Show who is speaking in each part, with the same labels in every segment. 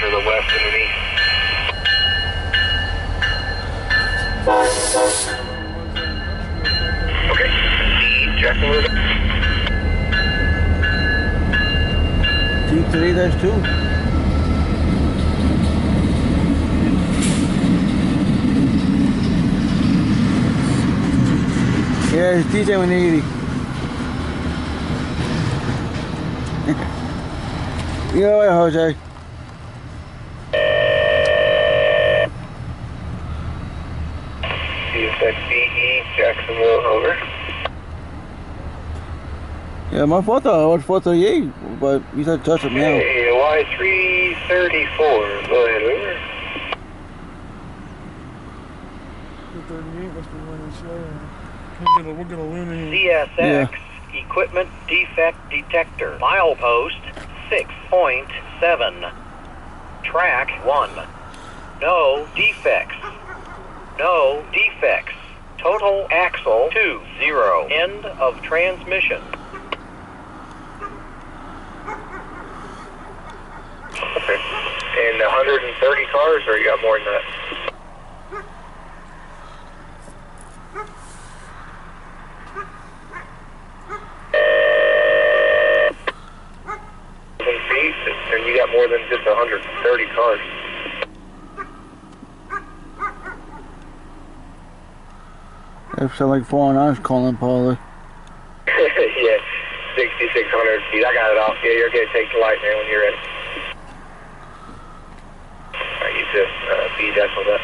Speaker 1: to the west and the east. Okay. D, Jacksonville.
Speaker 2: T three dash two. Yeah, it's DJ 180. yeah, right, Jose.
Speaker 1: CSX BE, Jacksonville, over.
Speaker 2: Yeah, my photo, uh, I was 438, but you said touch it now.
Speaker 1: Hey, Y334, go ahead, over.
Speaker 3: 238 must be running slow. We'll get a, we'll get a loony.
Speaker 4: CSX Equipment Defect Detector. Milepost 6.7. Track 1. No defects. No defects. Total axle 2 0. End of transmission.
Speaker 1: Okay. And 130 cars, or you got more than that? Feet, and you got more than just 130 cars.
Speaker 2: That sound like foreign eyes calling Paula.
Speaker 1: yeah, 6,600 feet. I got it off. Yeah, you're okay. Take the light, man, when you're ready. All right, you just uh, be decimal that.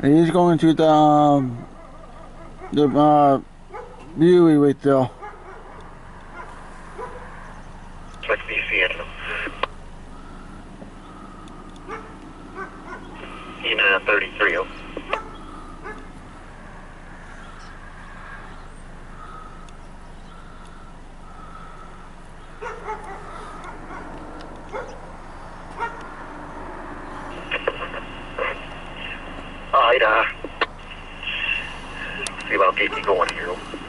Speaker 2: And he's going to the, um, the, uh, Buey right there.
Speaker 1: Let's be seeing E9 33. oh. Alright, uh, see you going here.